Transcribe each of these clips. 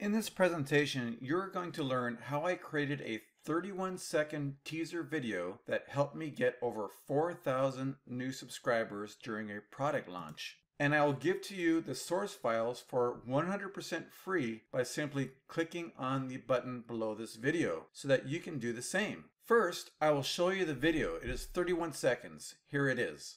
In this presentation, you're going to learn how I created a 31 second teaser video that helped me get over 4,000 new subscribers during a product launch. And I will give to you the source files for 100% free by simply clicking on the button below this video so that you can do the same. First, I will show you the video. It is 31 seconds. Here it is.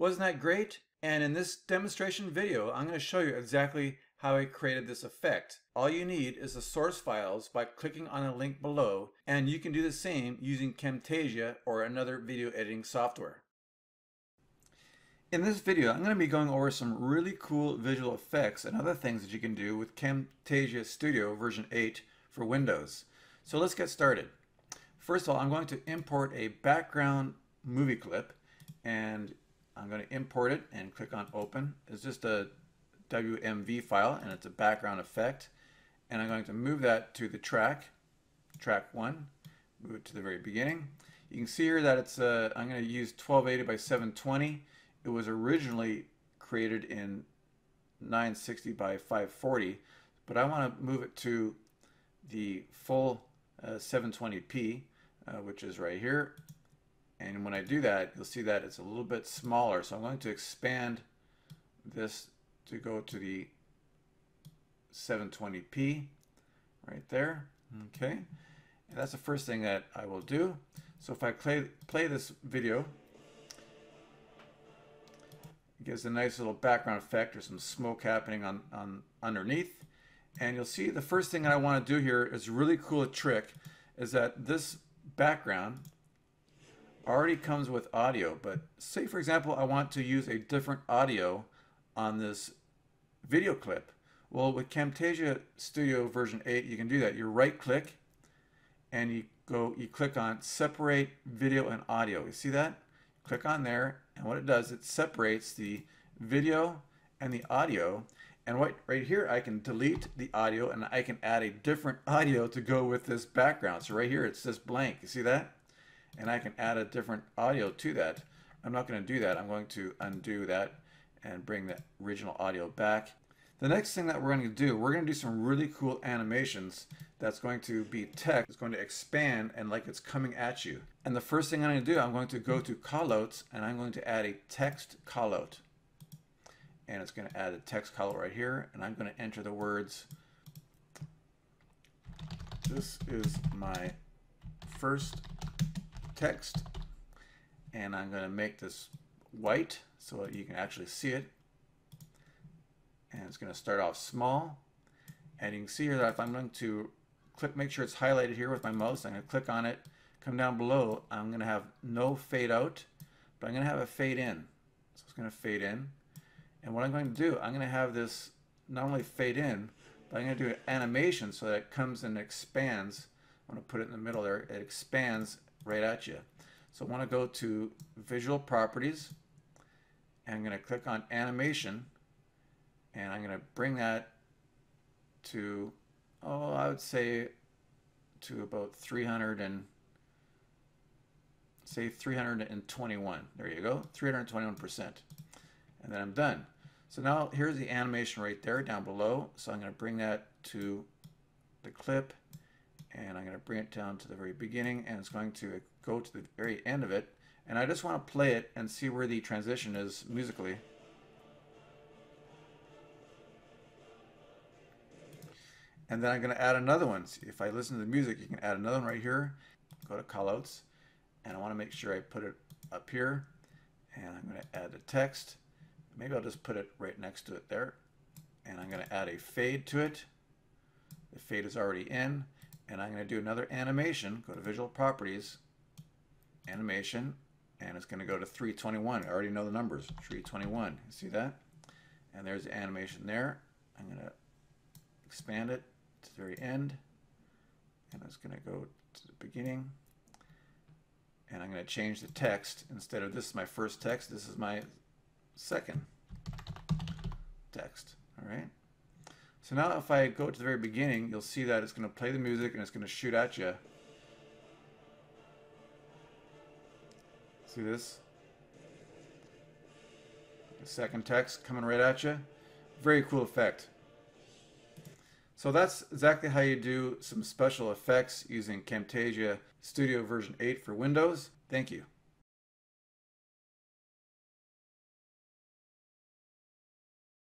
Wasn't that great? And in this demonstration video, I'm going to show you exactly how I created this effect. All you need is the source files by clicking on a link below, and you can do the same using Camtasia or another video editing software. In this video, I'm going to be going over some really cool visual effects and other things that you can do with Camtasia Studio version 8 for Windows. So let's get started. First of all, I'm going to import a background movie clip and I'm going to import it and click on open. It's just a WMV file and it's a background effect. And I'm going to move that to the track, track one, move it to the very beginning. You can see here that it's, uh, I'm going to use 1280 by 720. It was originally created in 960 by 540, but I want to move it to the full uh, 720p, uh, which is right here. And when I do that, you'll see that it's a little bit smaller. So I'm going to expand this to go to the 720p right there. Okay. And that's the first thing that I will do. So if I play, play this video, it gives a nice little background effect or some smoke happening on, on underneath. And you'll see the first thing that I want to do here is really cool a trick is that this background already comes with audio, but say for example I want to use a different audio on this video clip. Well, with Camtasia Studio version 8, you can do that. You right click and you go, you click on separate video and audio. You see that? Click on there and what it does, it separates the video and the audio. And what, right here, I can delete the audio and I can add a different audio to go with this background. So right here, it's says blank. You see that? And I can add a different audio to that. I'm not going to do that. I'm going to undo that and bring the original audio back. The next thing that we're going to do, we're going to do some really cool animations that's going to be text. It's going to expand and like it's coming at you. And the first thing I'm going to do, I'm going to go to callouts and I'm going to add a text callout. And it's going to add a text callout right here. And I'm going to enter the words, this is my first text and I'm going to make this white so that you can actually see it. And it's going to start off small. And you can see here that if I'm going to click make sure it's highlighted here with my mouse I'm going to click on it. Come down below I'm going to have no fade out but I'm going to have a fade in. So it's going to fade in. And what I'm going to do I'm going to have this not only fade in but I'm going to do an animation so that it comes and expands. I'm going to put it in the middle there. It expands right at you. So I want to go to Visual Properties, and I'm going to click on Animation, and I'm going to bring that to, oh, I would say to about 300 and, say 321. There you go, 321%. And then I'm done. So now here's the animation right there down below. So I'm going to bring that to the clip and I'm going to bring it down to the very beginning and it's going to go to the very end of it and I just want to play it and see where the transition is musically. And then I'm going to add another one. See, if I listen to the music, you can add another one right here. Go to callouts, and I want to make sure I put it up here. And I'm going to add the text. Maybe I'll just put it right next to it there. And I'm going to add a fade to it. The fade is already in and I'm going to do another animation. Go to Visual Properties, Animation, and it's going to go to 321. I already know the numbers, 321. You see that? And there's the animation there. I'm going to expand it to the very end. And it's going to go to the beginning. And I'm going to change the text. Instead of this is my first text, this is my second text. All right. So now if I go to the very beginning, you'll see that it's going to play the music and it's going to shoot at you. See this? The second text coming right at you. Very cool effect. So that's exactly how you do some special effects using Camtasia Studio version 8 for Windows. Thank you.